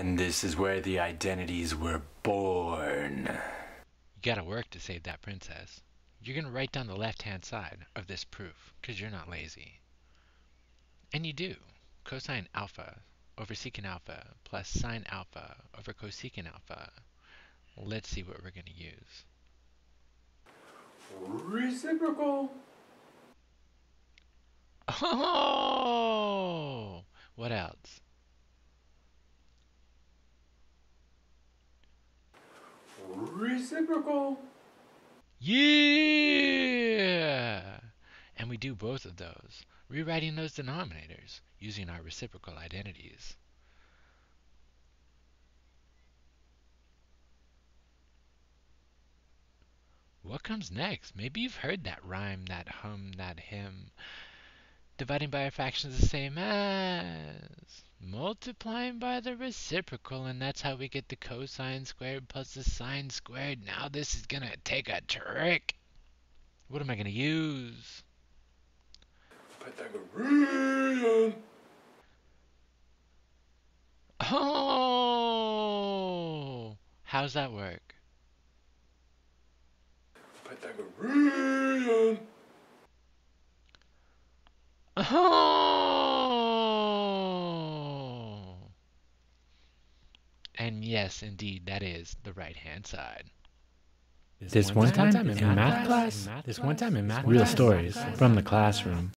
And this is where the identities were born. You gotta work to save that princess. You're gonna write down the left-hand side of this proof, because you're not lazy. And you do. Cosine alpha over secant alpha plus sine alpha over cosecant alpha. Let's see what we're gonna use. Reciprocal. Oh! What else? Reciprocal. Yeah! And we do both of those, rewriting those denominators using our reciprocal identities. What comes next? Maybe you've heard that rhyme, that hum, that hymn. Dividing by a fraction is the same as multiplying by the reciprocal, and that's how we get the cosine squared plus the sine squared. Now this is gonna take a trick. What am I gonna use? Pythagorean. Oh! How's that work? Pythagorean. Oh! And yes, indeed, that is the right hand side. This one time in math class, this one time in math, real stories from the classroom.